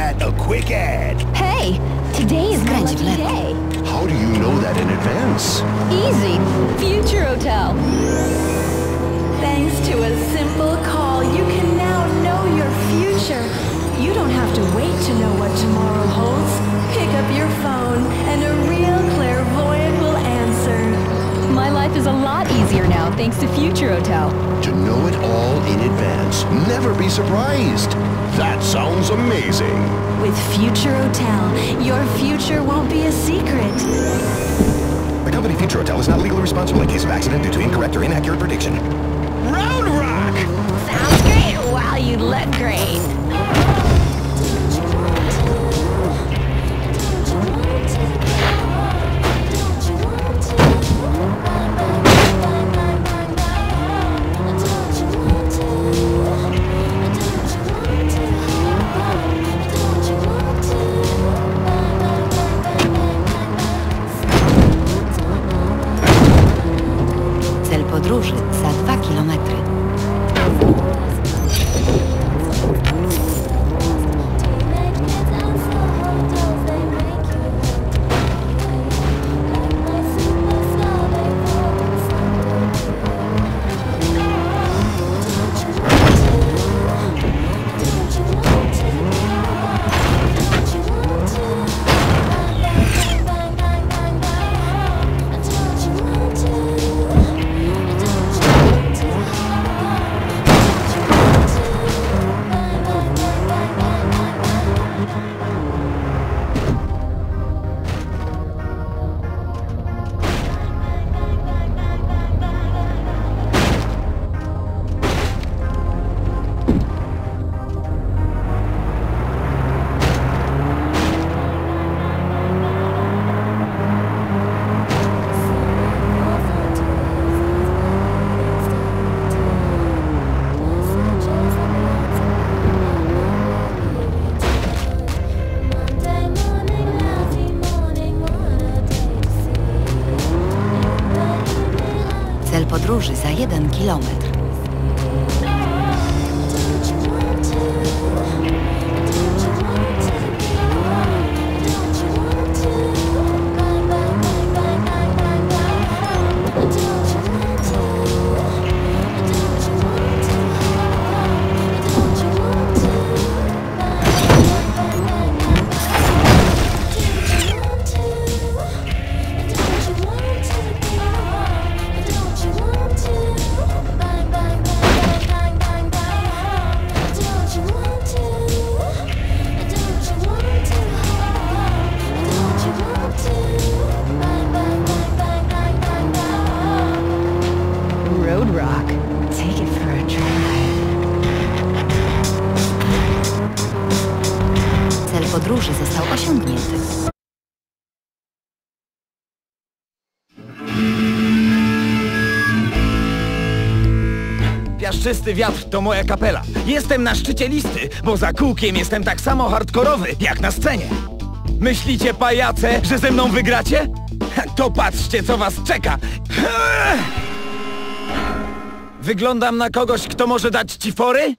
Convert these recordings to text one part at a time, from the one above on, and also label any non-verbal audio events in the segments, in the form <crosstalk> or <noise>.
that, a quick ad. Hey, today is my lucky day. How do you know that in advance? Easy. Future Hotel. Thanks to a simple call, you can now know your future. You don't have to wait to know what tomorrow holds. Pick up your phone, and a life is a lot easier now thanks to Future Hotel. To know it all in advance. Never be surprised. That sounds amazing. With Future Hotel, your future won't be a secret. The company Future Hotel is not legally responsible in case of accident due to incorrect or inaccurate prediction. Road Rock! Sounds great while you look great. Podróży za 1 kilometr. Podróży został osiągnięty. Piaszczysty wiatr to moja kapela. Jestem na szczycie listy, bo za kółkiem jestem tak samo hardkorowy, jak na scenie. Myślicie, pajace, że ze mną wygracie? <laughs> To patrzcie, co was czeka. Wyglądam na kogoś, kto może dać ci fory?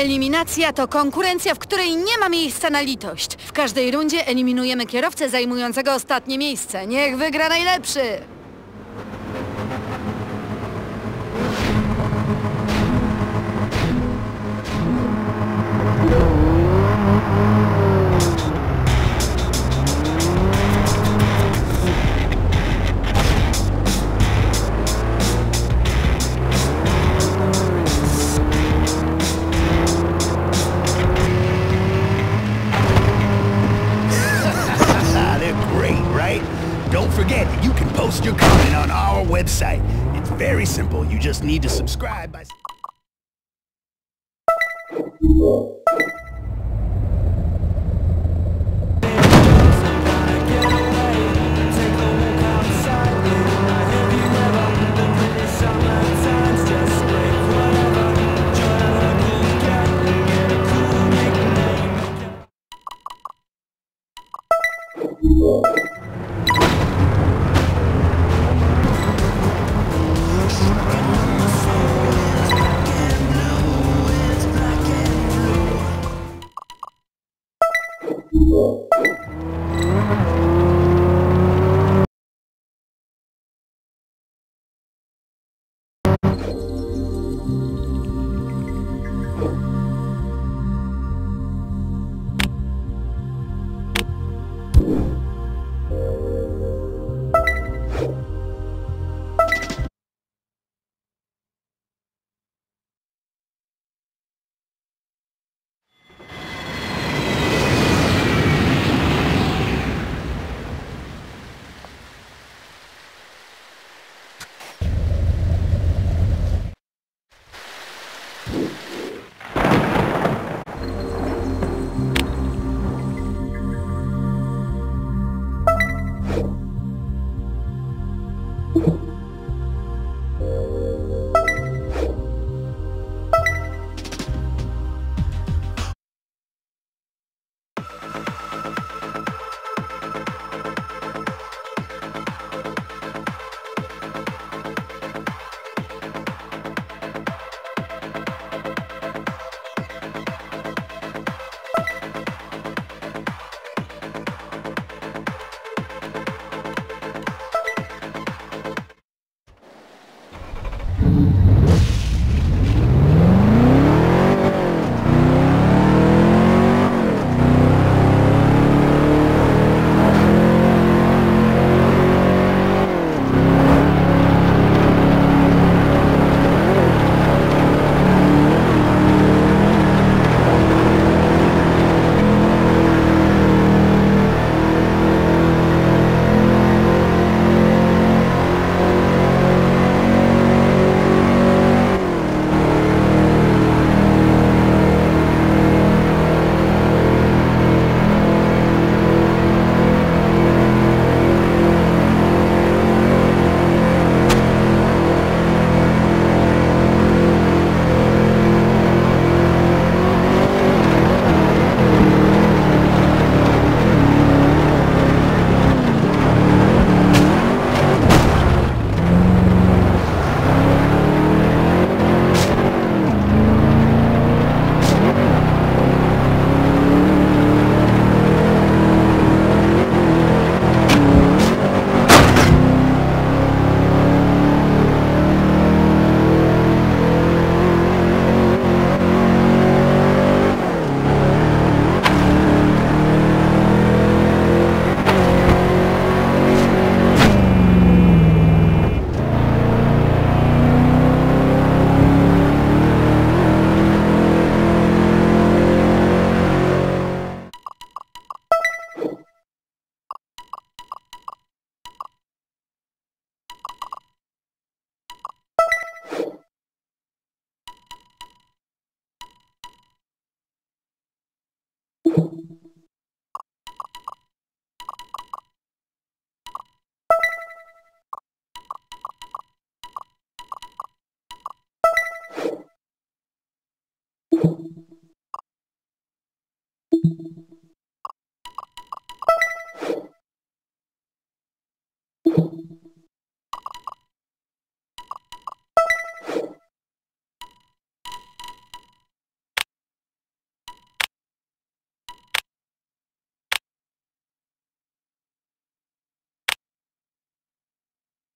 Eliminacja to konkurencja, w której nie ma miejsca na litość. W każdej rundzie eliminujemy kierowcę zajmującego ostatnie miejsce. Niech wygra najlepszy! Forget, you can post your comment on our website. It's very simple. You just need to subscribe by...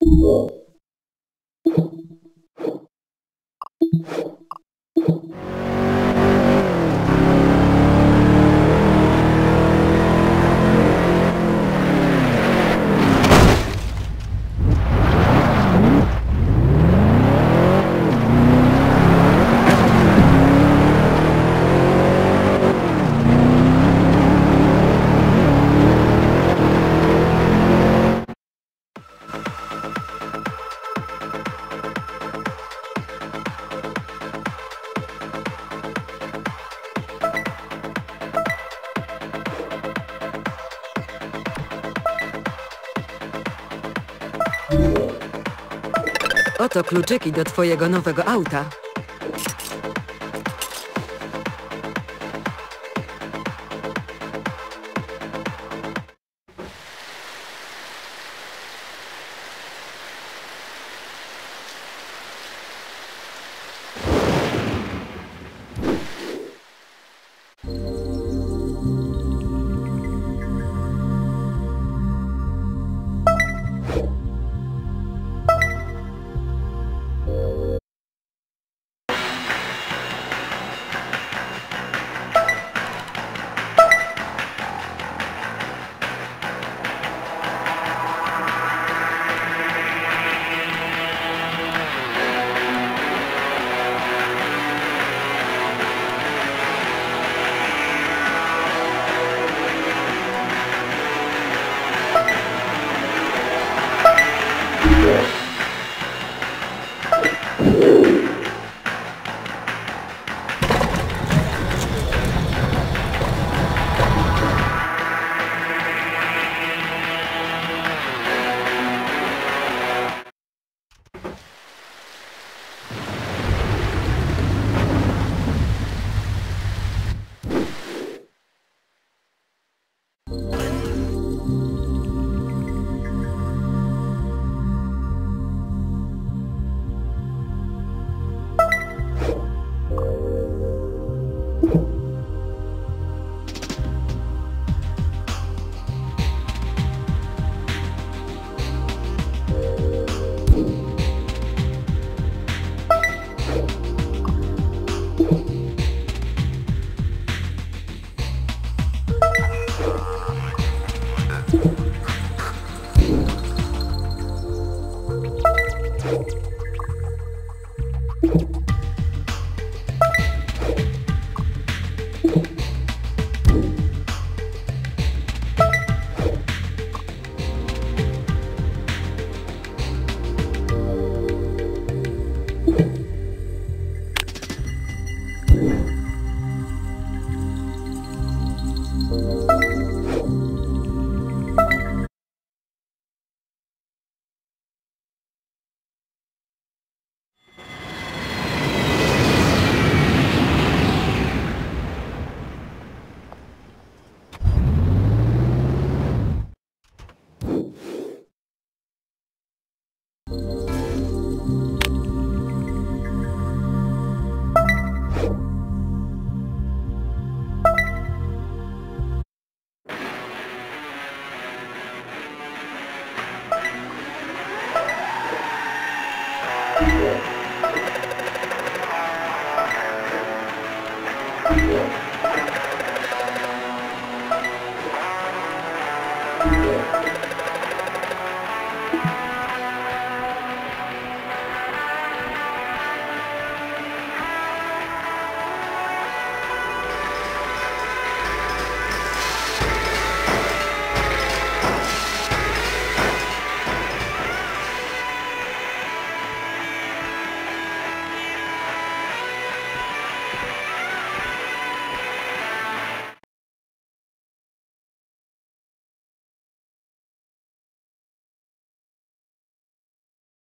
Thank you. Oto kluczyki do twojego nowego auta.